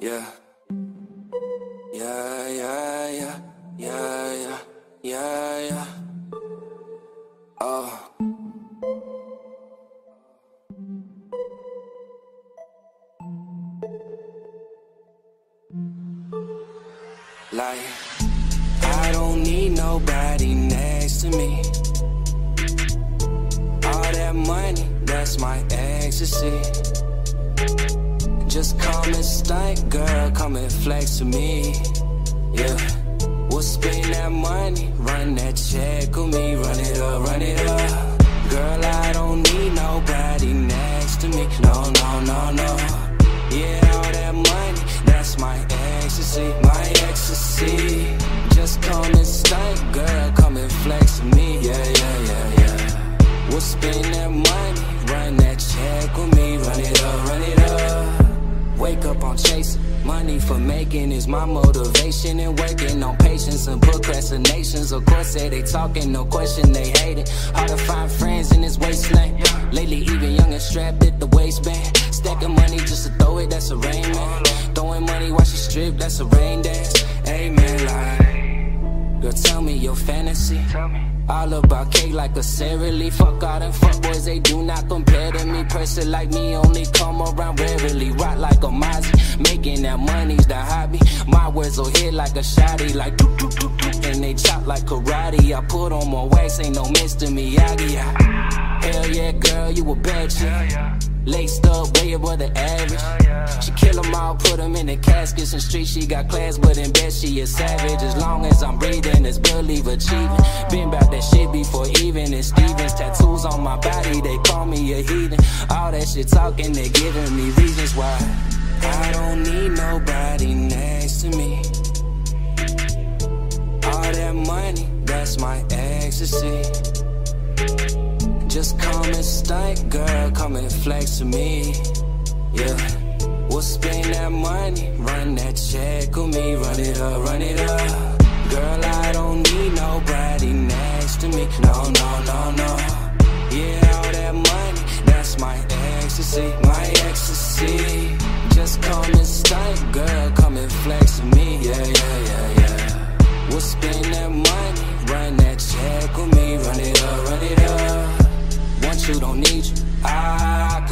Yeah. Yeah, yeah, yeah, yeah, yeah, yeah, yeah. Oh. Like, I don't need nobody next to me. All that money, that's my ecstasy. Just come and stunt, girl, come and flex with me. Yeah, we'll spend that money, run that check with me, run it up, run it up. Girl, I don't need nobody next to me. No, no, no, no. Yeah, all that money, that's my ecstasy, my ecstasy. Just come and stunt, girl, come and flex with me. Yeah, yeah, yeah, yeah. We'll spend that money, Money for making is my motivation and working on patience and procrastinations. Of course, say they talking, no question they hate it. Hard to find friends in this wasteland. Lately, even young and strapped at the waistband. Stacking money just to throw it, that's a rain man. Throwing money while she strip, that's a rain dance. Amen, like. Girl, tell me your fantasy. All about cake like a Lee. Fuck all them fuckboys, they do not compare to me. Person like me only come around making that money's the hobby. My words will hit like a shotty, like doop doop doop doop, and they chop like karate. I put on my wax, ain't no Mr. Miyagi. Hell yeah, girl, you a bad chick. Laced up, way above the average. She kill 'em all, put 'em in the caskets and street. She got class, but in bed she is savage. As long as I'm breathing, it's believe achieving. Been about that shit before even. And Stevens tattoos on my body, they call me a heathen. All that shit talking, they giving me reasons why. I don't need nobody next to me. All that money, that's my ecstasy. Just come and stunt, girl, come and flex with me. Yeah, we'll spend that money, run that check with me, run it up, run it up. Girl, I don't need nobody next to me. No, no, no, no. Yeah, all that money, that's my ecstasy, my ecstasy.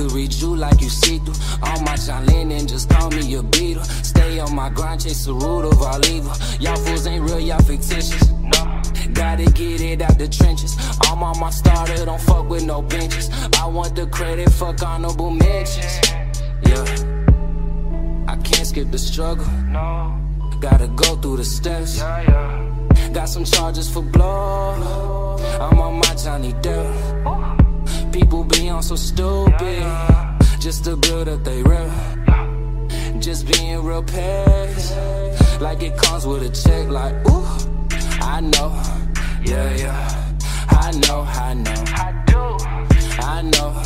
Could read you like you see through. All my John Lennon, just call me a Beatle. Stay on my grind, chase the root of all evil. Y'all fools ain't real, y'all fictitious. No. Gotta get it out the trenches. I'm on my starter, don't fuck with no benches. I want the credit, fuck honorable mentions. Yeah. I can't skip the struggle. No, Gotta go through the steps. yeah, yeah. Got some charges for blow. I'm on my Johnny Depp. People be on so stupid just to build up they real. Just being real past, like it comes with a check. Like ooh, I know, yeah, yeah. I know, I know, I do. I know,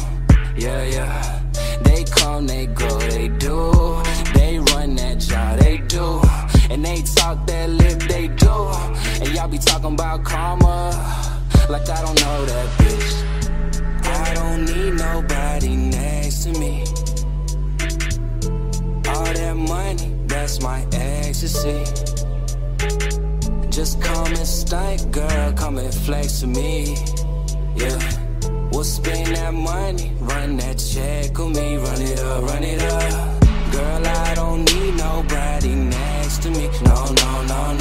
yeah, yeah. They come, they go, they do. They run that job, they do. And they talk that lip, they do. And y'all be talking about karma, like I don't know that bitch. Ecstasy. Just come and stunt, girl, come and flex with me. Yeah, we'll spend that money, run that check with me, run it up, run it up. Girl, I don't need nobody next to me. No, no, no, no.